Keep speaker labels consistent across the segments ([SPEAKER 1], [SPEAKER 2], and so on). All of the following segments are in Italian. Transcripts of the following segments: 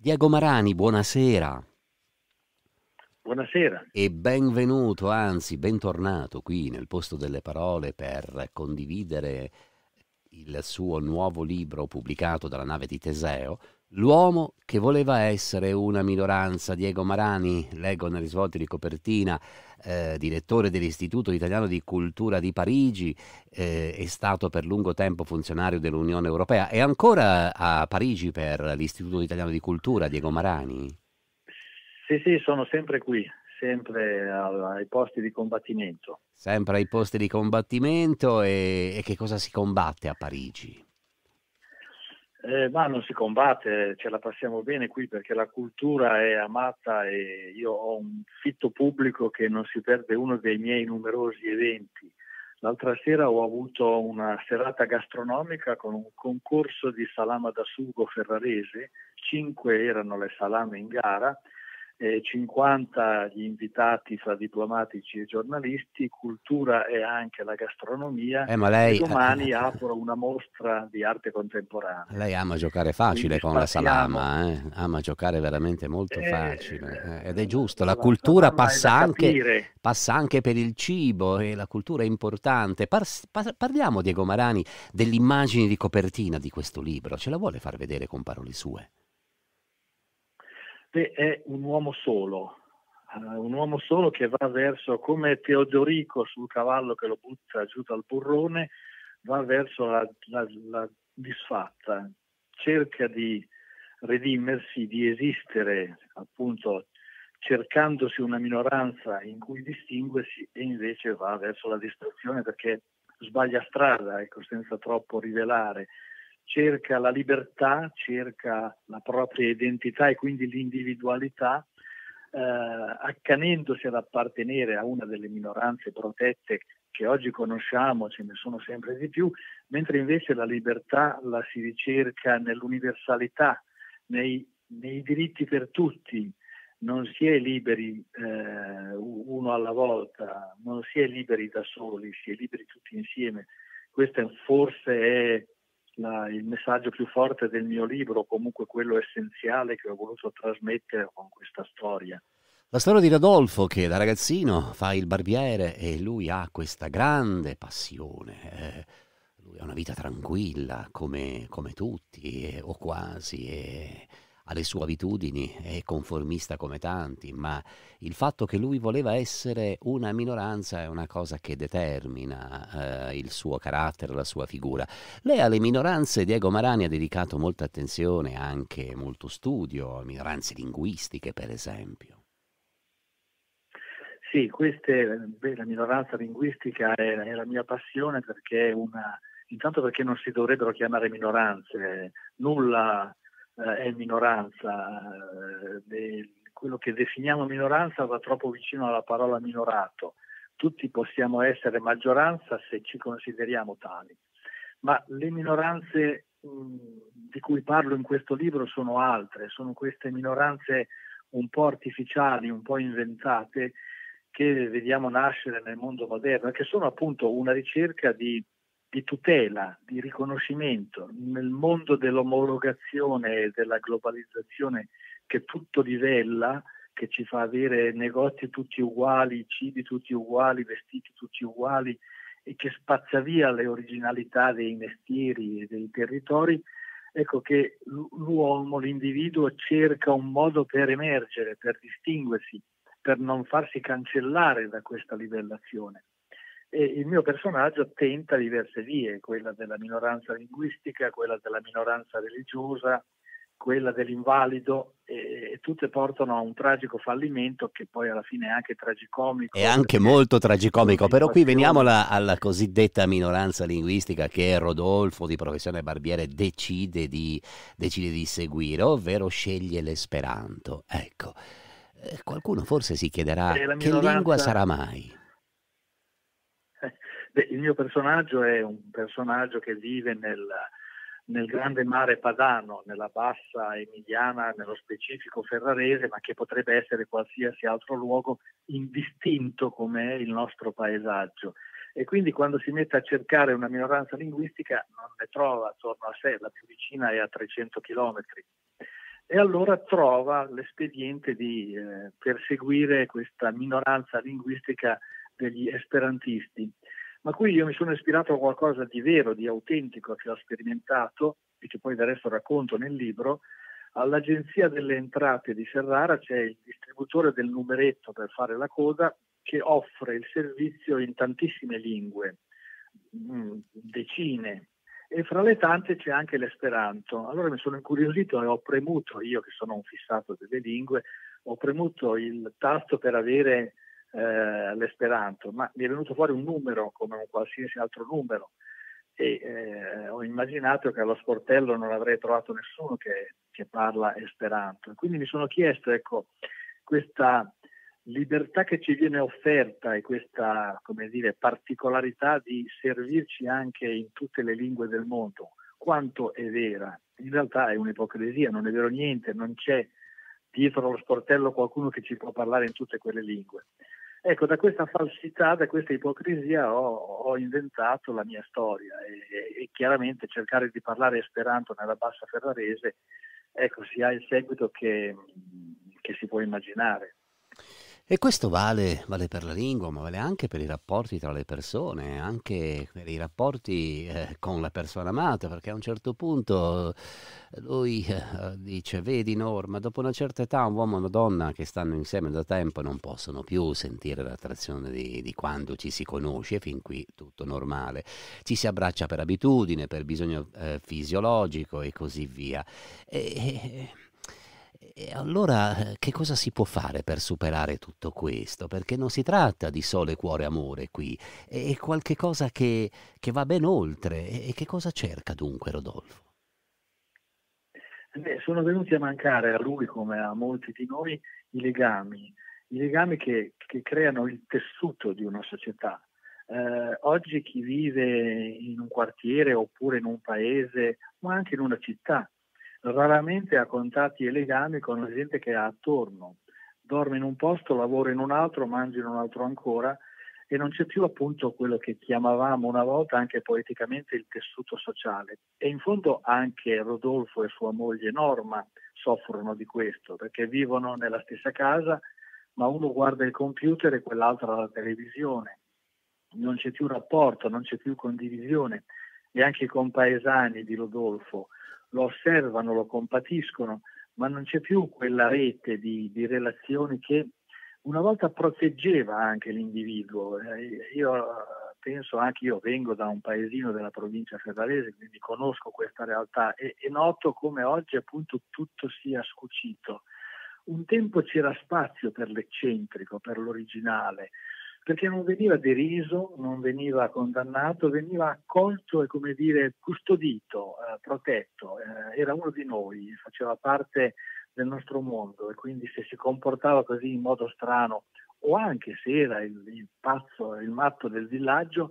[SPEAKER 1] Diego Marani, buonasera.
[SPEAKER 2] Buonasera.
[SPEAKER 1] E benvenuto, anzi bentornato qui nel posto delle parole per condividere il suo nuovo libro pubblicato dalla nave di Teseo, L'uomo che voleva essere una minoranza. Diego Marani, leggo nei risvolti di copertina, eh, direttore dell'Istituto Italiano di Cultura di Parigi, eh, è stato per lungo tempo funzionario dell'Unione Europea. È ancora a Parigi per l'Istituto Italiano di Cultura, Diego Marani?
[SPEAKER 2] Sì, sì, sono sempre qui, sempre ai posti di combattimento.
[SPEAKER 1] Sempre ai posti di combattimento e, e che cosa si combatte a Parigi?
[SPEAKER 2] Eh, ma non si combatte, ce la passiamo bene qui perché la cultura è amata e io ho un fitto pubblico che non si perde uno dei miei numerosi eventi. L'altra sera ho avuto una serata gastronomica con un concorso di salama da sugo ferrarese, cinque erano le salame in gara eh, 50 gli invitati fra diplomatici e giornalisti, cultura e anche la gastronomia.
[SPEAKER 1] Eh, lei...
[SPEAKER 2] E domani apro una mostra di arte contemporanea.
[SPEAKER 1] Lei ama giocare facile Quindi con spaziamo... la salama, eh? ama giocare veramente molto eh, facile. Eh, ed è giusto, la, la cultura passa anche, passa anche, per il cibo e la cultura è importante. Par- par- parliamo, Diego Marani, dell'immagine di copertina di questo libro. Ce la vuole far vedere con parole sue?
[SPEAKER 2] Beh, è un uomo solo, uh, un uomo solo che va verso, come Teodorico sul cavallo che lo butta giù dal burrone, va verso la, la, la disfatta, cerca di redimersi, di esistere appunto cercandosi una minoranza in cui distinguersi e invece va verso la distruzione perché sbaglia strada, ecco, senza troppo rivelare cerca la libertà, cerca la propria identità e quindi l'individualità, eh, accanendosi ad appartenere a una delle minoranze protette che oggi conosciamo, ce ne sono sempre di più, mentre invece la libertà la si ricerca nell'universalità, nei, nei diritti per tutti, non si è liberi eh, uno alla volta, non si è liberi da soli, si è liberi tutti insieme. Questo forse è la, il messaggio più forte del mio libro, comunque quello essenziale che ho voluto trasmettere con questa storia.
[SPEAKER 1] La storia di Rodolfo che da ragazzino fa il barbiere e lui ha questa grande passione. Eh, lui ha una vita tranquilla come, come tutti eh, o quasi. Eh, ha le sue abitudini, è conformista come tanti, ma il fatto che lui voleva essere una minoranza è una cosa che determina eh, il suo carattere, la sua figura. Lei alle minoranze, Diego Marani ha dedicato molta attenzione, anche molto studio, minoranze linguistiche per esempio.
[SPEAKER 2] Sì, queste, beh, la minoranza linguistica è, è la mia passione perché una, intanto perché non si dovrebbero chiamare minoranze, nulla eh, è minoranza, eh, quello che definiamo minoranza va troppo vicino alla parola minorato. Tutti possiamo essere maggioranza se ci consideriamo tali, ma le minoranze mh, di cui parlo in questo libro sono altre, sono queste minoranze un po' artificiali, un po' inventate che vediamo nascere nel mondo moderno e che sono appunto una ricerca di di tutela, di riconoscimento nel mondo dell'omologazione e della globalizzazione che tutto livella, che ci fa avere negozi tutti uguali, cibi tutti uguali, vestiti tutti uguali e che spazza via le originalità dei mestieri e dei territori, ecco che l'uomo, l'individuo cerca un modo per emergere, per distinguersi, per non farsi cancellare da questa livellazione. E il mio personaggio tenta diverse vie, quella della minoranza linguistica, quella della minoranza religiosa, quella dell'invalido e, e, tutte portano a un tragico fallimento che poi alla fine è anche tragicomico.
[SPEAKER 1] È anche molto tragicomico, però qui veniamo alla, alla, cosiddetta minoranza linguistica che Rodolfo di professione barbiere decide di, decide di seguire, ovvero sceglie l'esperanto. Ecco, eh, qualcuno forse si chiederà che lingua sarà mai?
[SPEAKER 2] Il mio personaggio è un personaggio che vive nel, nel grande mare padano, nella bassa emiliana, nello specifico ferrarese, ma che potrebbe essere qualsiasi altro luogo indistinto come è il nostro paesaggio. E quindi quando si mette a cercare una minoranza linguistica non ne trova attorno a sé, la più vicina è a 300 chilometri. e allora trova l'espediente di eh, perseguire questa minoranza linguistica degli esperantisti. Ma qui io mi sono ispirato a qualcosa di vero, di autentico che ho sperimentato e che poi del resto racconto nel libro. All'Agenzia delle Entrate di Ferrara c'è il distributore del numeretto per fare la coda che offre il servizio in tantissime lingue, mm, decine, e fra le tante c'è anche l'esperanto. Allora mi sono incuriosito e ho premuto, io che sono un fissato delle lingue, ho premuto il tasto per avere eh, l'esperanto, ma mi è venuto fuori un numero come un qualsiasi altro numero e eh, ho immaginato che allo sportello non avrei trovato nessuno che, che parla esperanto. Quindi mi sono chiesto, ecco, questa libertà che ci viene offerta e questa come dire, particolarità di servirci anche in tutte le lingue del mondo, quanto è vera? In realtà è un'ipocrisia, non è vero niente, non c'è dietro lo sportello qualcuno che ci può parlare in tutte quelle lingue. Ecco, da questa falsità, da questa ipocrisia ho, ho inventato la mia storia e, e, chiaramente cercare di parlare esperanto nella bassa ferrarese, ecco, si ha il seguito che, che si può immaginare.
[SPEAKER 1] E questo vale, vale, per la lingua, ma vale anche per i rapporti tra le persone, anche per i rapporti eh, con la persona amata, perché a un certo punto eh, lui eh, dice, vedi Norma, dopo una certa età un uomo e una donna che stanno insieme da tempo non possono più sentire l'attrazione di, di quando ci si conosce, fin qui tutto normale. Ci si abbraccia per abitudine, per bisogno eh, fisiologico e così via. E, e allora eh, che cosa si può fare per superare tutto questo? Perché non si tratta di sole, cuore, amore qui, è qualche cosa che, che va ben oltre. E che cosa cerca dunque Rodolfo?
[SPEAKER 2] Beh, sono venuti a mancare a lui, come a molti di noi, i legami, i legami che, che creano il tessuto di una società. Eh, oggi chi vive in un quartiere oppure in un paese, ma anche in una città, raramente ha contatti e legami con la gente che ha attorno. Dorme in un posto, lavora in un altro, mangia in un altro ancora e non c'è più appunto quello che chiamavamo una volta anche poeticamente il tessuto sociale. E in fondo anche Rodolfo e sua moglie Norma soffrono di questo perché vivono nella stessa casa, ma uno guarda il computer e quell'altro la televisione. Non c'è più rapporto, non c'è più condivisione e anche i compaesani di Rodolfo lo osservano, lo compatiscono, ma non c'è più quella rete di, di relazioni che una volta proteggeva anche l'individuo. Eh, io penso anche io vengo da un paesino della provincia ferrarese, quindi conosco questa realtà e, e noto come oggi appunto tutto sia scucito. Un tempo c'era spazio per l'eccentrico, per l'originale, perché non veniva deriso, non veniva condannato, veniva accolto e come dire custodito, eh, protetto, eh, era uno di noi, faceva parte del nostro mondo e quindi se si comportava così in modo strano o anche se era il, il pazzo, il matto del villaggio,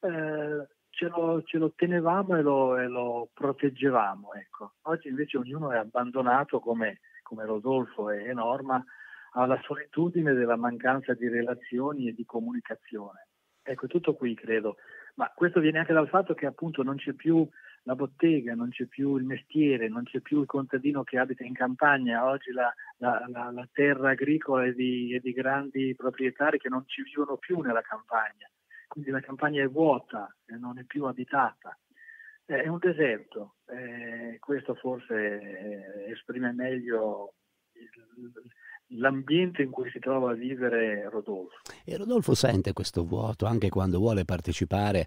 [SPEAKER 2] eh, ce, lo, ce, lo, tenevamo e lo, e lo proteggevamo. Ecco. Oggi invece ognuno è abbandonato come, come Rodolfo e Norma alla solitudine della mancanza di relazioni e di comunicazione. Ecco, tutto qui credo, ma questo viene anche dal fatto che appunto non c'è più la bottega, non c'è più il mestiere, non c'è più il contadino che abita in campagna, oggi la, la, la, la terra agricola è di, è di, grandi proprietari che non ci vivono più nella campagna, quindi la campagna è vuota e non è più abitata. È un deserto, eh, questo forse eh, esprime meglio il, l'ambiente in cui si trova a vivere Rodolfo.
[SPEAKER 1] E Rodolfo sente questo vuoto anche quando vuole partecipare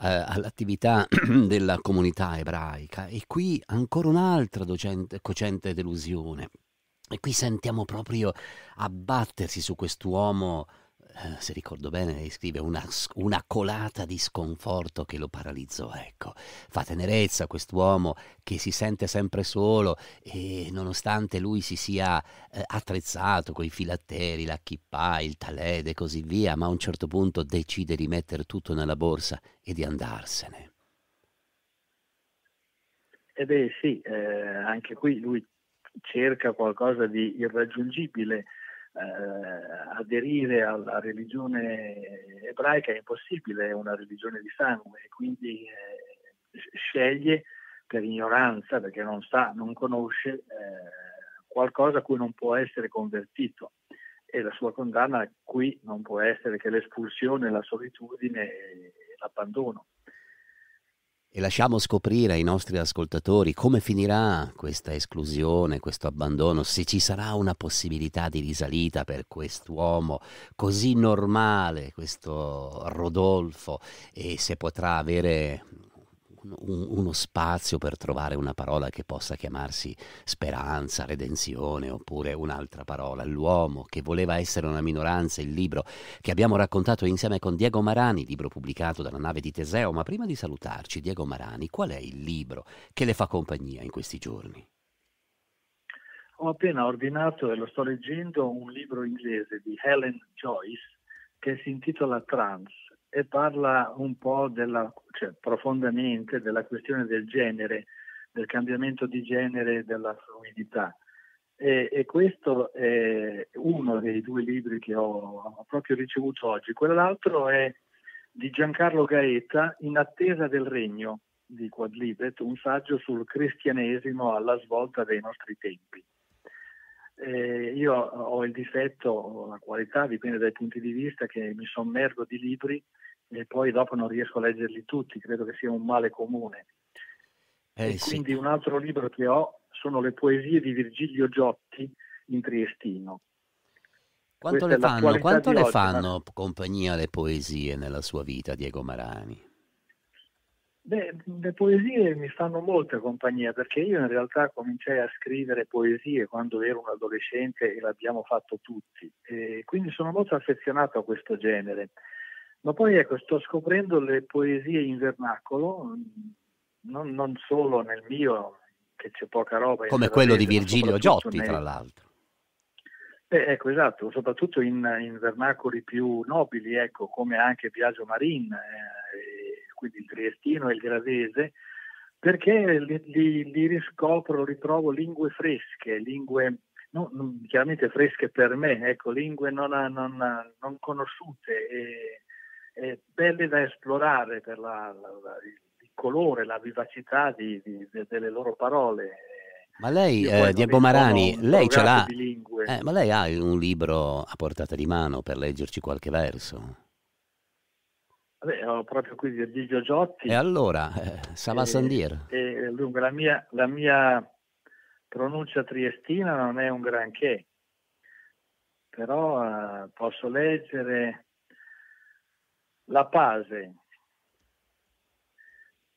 [SPEAKER 1] eh, all'attività della comunità ebraica e qui ancora un'altra docente, cocente delusione. E qui sentiamo proprio abbattersi su quest'uomo eh, se ricordo bene, scrive una, una, colata di sconforto che lo paralizzò. Ecco, fa tenerezza quest'uomo che si sente sempre solo e nonostante lui si sia eh, attrezzato con i filatteri, la chippa, il taled e così via, ma a un certo punto decide di mettere tutto nella borsa e di andarsene.
[SPEAKER 2] Eh beh sì, eh, anche qui lui cerca qualcosa di irraggiungibile eh, aderire alla religione ebraica è impossibile, è una religione di sangue, quindi eh, sceglie per ignoranza, perché non sa, non conosce, eh, qualcosa a cui non può essere convertito e la sua condanna qui non può essere che l'espulsione, la solitudine e l'abbandono.
[SPEAKER 1] E lasciamo scoprire ai nostri ascoltatori come finirà questa esclusione, questo abbandono, se ci sarà una possibilità di risalita per quest'uomo così normale, questo Rodolfo, e se potrà avere un, uno spazio per trovare una parola che possa chiamarsi speranza, redenzione oppure un'altra parola. L'uomo che voleva essere una minoranza, il libro che abbiamo raccontato insieme con Diego Marani, libro pubblicato dalla nave di Teseo. Ma prima di salutarci, Diego Marani, qual è il libro che le fa compagnia in questi giorni?
[SPEAKER 2] Ho appena ordinato e lo sto leggendo un libro inglese di Helen Joyce che si intitola Trans e parla un po' della, cioè, profondamente della questione del genere, del cambiamento di genere e della fluidità. E, e, questo è uno dei due libri che ho, proprio ricevuto oggi. Quell'altro è di Giancarlo Gaeta, In attesa del regno di Quadlibet, un saggio sul cristianesimo alla svolta dei nostri tempi. Eh, io ho il difetto, la qualità, dipende dai punti di vista, che mi sommergo di libri e poi dopo non riesco a leggerli tutti, credo che sia un male comune. Eh, quindi sì. un altro libro che ho sono le poesie di Virgilio Giotti in triestino.
[SPEAKER 1] Quanto le fanno, quanto le fanno ma... compagnia le poesie nella sua vita, Diego Marani?
[SPEAKER 2] Beh, le poesie mi fanno molta compagnia perché io in realtà cominciai a scrivere poesie quando ero un adolescente e l'abbiamo fatto tutti. E quindi sono molto affezionato a questo genere. Ma poi ecco, sto scoprendo le poesie in vernacolo, non, non solo nel mio, che c'è poca roba.
[SPEAKER 1] Come quello di Virgilio Giotti, nei... tra l'altro.
[SPEAKER 2] Eh, ecco, esatto, soprattutto in, in, vernacoli più nobili, ecco, come anche Biagio Marin, eh, quindi il triestino e il gradese, perché li, li, li riscopro, ritrovo lingue fresche, lingue no, chiaramente fresche per me, ecco, lingue non, non, non conosciute e, e, belle da esplorare per la, la, la, il colore, la vivacità di, di, di, delle loro parole.
[SPEAKER 1] Ma lei, eh, Diego Marani, lei ce l'ha, eh, ma lei ha un libro a portata di mano per leggerci qualche verso?
[SPEAKER 2] Vabbè, ho proprio qui Virgilio Giotti.
[SPEAKER 1] E allora, eh, Sava Sandir.
[SPEAKER 2] E, dunque, la mia, la mia pronuncia triestina non è un granché, però eh, posso leggere la pase,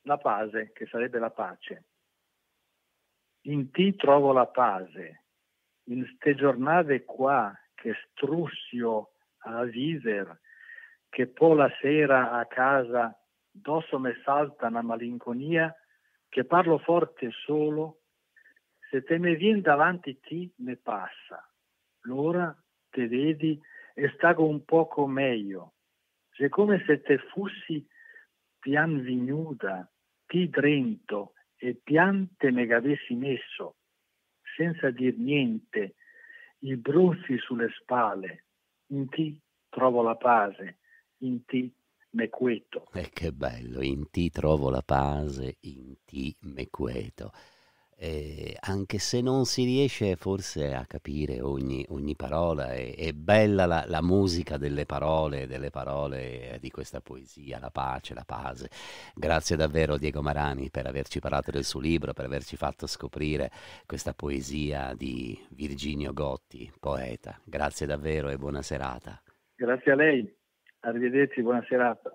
[SPEAKER 2] la pase che sarebbe la pace. In ti trovo la pace, in ste giornate qua che strussio a viver, che poi la sera a casa dosso me salta una malinconia, che parlo forte solo se te me vien davanti ti me passa, l'ora te vedi e stago un poco meglio. Se come se te fossi pian vignuda, ti drento e pian te me avessi messo, senza dir niente, i bruzzi sulle spalle, in ti trovo la pace, in ti me queto.
[SPEAKER 1] E eh, che bello, in ti trovo la pace, in ti me queto eh, anche se non si riesce forse a capire ogni, ogni parola, è, è bella la, la, musica delle parole, delle parole di questa poesia, la pace, la pace. Grazie davvero Diego Marani per averci parlato del suo libro, per averci fatto scoprire questa poesia di Virginio Gotti, poeta. Grazie davvero e buona serata.
[SPEAKER 2] Grazie a lei, arrivederci, buona serata.